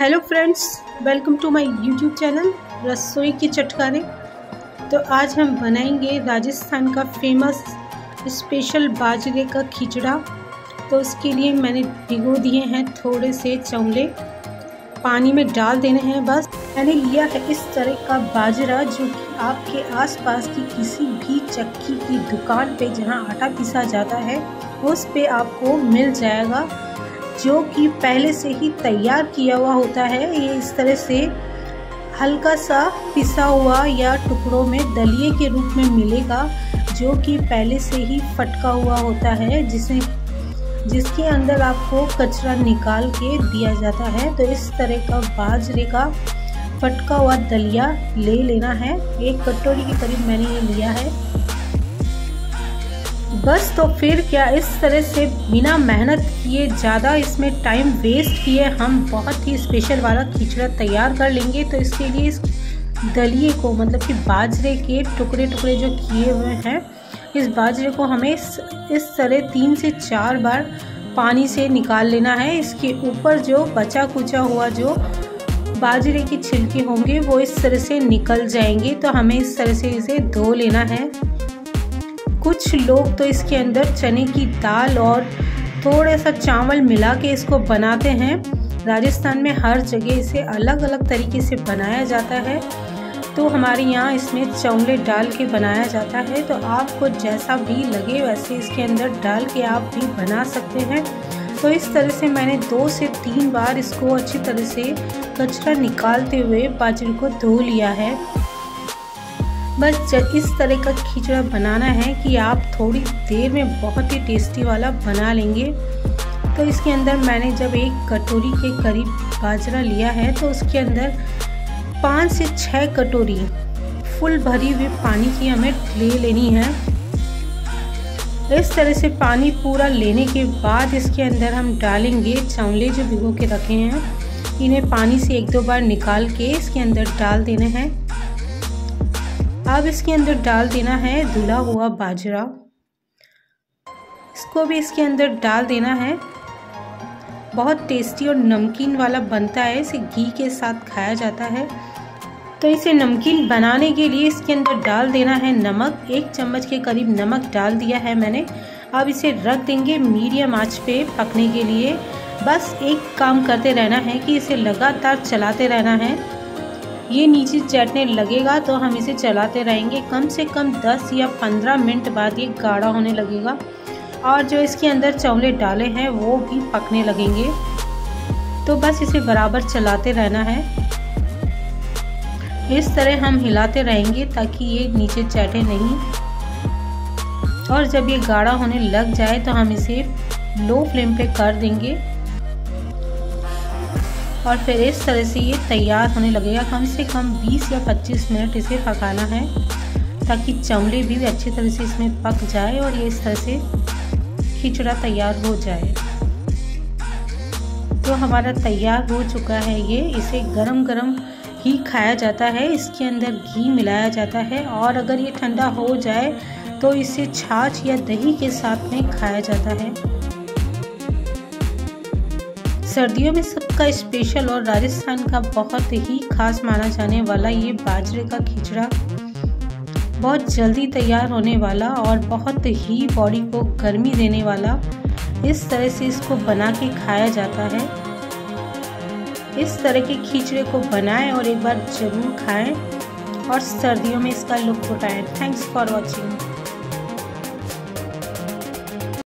Hello friends welcome to my YouTube channel रसोई की चटकारे तो आज हम बनाएँगे राजस्थान का फ़ेमस स्पेशल बाजरे का खिचड़ा। तो उसके लिए मैंने भिगो दिए हैं थोड़े से चौले पानी में डाल देने हैं बस। मैंने लिया है इस तरह का बाजरा जो कि आपके आसपास की किसी भी चक्की की दुकान पे जहाँ आटा पिसा जाता है, उस पे आपको मिल जाएगा। जो कि पहले से ही तैयार किया हुआ होता है, ये इस तरह से हल्का सा पिसा हुआ या टुकड़ों में दलिए के रूप में मिलेगा, जो कि पहले से ही फटका हुआ होता है, जिसे, जिसके अंदर आपको कचरा निकाल के दिया जाता है। तो इस तरह का बाजरे का फटका हुआ दलिया ले लेना है। एक कटोरी के करीब मैंने ये लिया है। बस तो फिर क्या इस तरह से बिना मेहनत किए ज़्यादा इसमें टाइम वेस्ट किए हम बहुत ही स्पेशल वाला खिचड़ा तैयार कर लेंगे। तो इसके लिए इस दलिए को मतलब कि बाजरे के टुकड़े टुकड़े जो किए हुए हैं इस बाजरे को हमें इस, तरह तीन से चार बार पानी से निकाल लेना है। इसके ऊपर जो बचा कुचा हुआ जो बाजरे की छिलके होंगे वो इस तरह से निकल जाएँगे। तो हमें इस तरह से इसे धो लेना है। कुछ लोग तो इसके अंदर चने की दाल और थोड़ा सा चावल मिला के इसको बनाते हैं। राजस्थान में हर जगह इसे अलग अलग तरीके से बनाया जाता है। तो हमारे यहाँ इसमें चौले डाल के बनाया जाता है। तो आपको जैसा भी लगे वैसे इसके अंदर डाल के आप भी बना सकते हैं। तो इस तरह से मैंने दो से तीन बार इसको अच्छी तरह से कचरा निकालते हुए बाजरे को धो लिया है। बस इस तरह का खिचड़ा बनाना है कि आप थोड़ी देर में बहुत ही टेस्टी वाला बना लेंगे। तो इसके अंदर मैंने जब एक कटोरी के करीब बाजरा लिया है तो उसके अंदर पाँच से छः कटोरी फुल भरी हुई पानी की हमें ले लेनी है। इस तरह से पानी पूरा लेने के बाद इसके अंदर हम डालेंगे चावले जो भिगो के रखे हैं। इन्हें पानी से एक दो बार निकाल के इसके अंदर डाल देने हैं। अब इसके अंदर डाल देना है धुला हुआ बाजरा। इसको भी इसके अंदर डाल देना है। बहुत टेस्टी और नमकीन वाला बनता है। इसे घी के साथ खाया जाता है। तो इसे नमकीन बनाने के लिए इसके अंदर डाल देना है नमक। एक चम्मच के करीब नमक डाल दिया है मैंने। अब इसे रख देंगे मीडियम आँच पे पकने के लिए। बस एक काम करते रहना है कि इसे लगातार चलाते रहना है। ये नीचे चटने लगेगा तो हम इसे चलाते रहेंगे। कम से कम 10 या 15 मिनट बाद ये गाढ़ा होने लगेगा और जो इसके अंदर चौले डाले हैं, वो भी पकने लगेंगे। तो बस इसे बराबर चलाते रहना है। इस तरह हम हिलाते रहेंगे ताकि ये नीचे चैटे नहीं। और जब ये गाढ़ा होने लग जाए तो हम इसे लो फ्लेम पे कर देंगे। और फिर इस तरह से ये तैयार होने लगेगा। कम से कम 20 या 25 मिनट इसे पकाना है, ताकि चमड़े भी अच्छी तरह से इसमें पक जाए और ये इस तरह से खिचड़ा तैयार हो जाए। तो हमारा तैयार हो चुका है ये। इसे गरम गरम ही खाया जाता है। इसके अंदर घी मिलाया जाता है और अगर ये ठंडा हो जाए तो इसे छाछ या दही के साथ में खाया जाता है। सर्दियों में सबका स्पेशल और राजस्थान का बहुत ही खास माना जाने वाला ये बाजरे का खिचड़ा बहुत जल्दी तैयार होने वाला और बहुत ही बॉडी को गर्मी देने वाला इस तरह से इसको बना के खाया जाता है। इस तरह के खिचड़े को बनाएँ और एक बार ज़रूर खाएँ और सर्दियों में इसका लुत्फ उठाएँ। Thanks for watching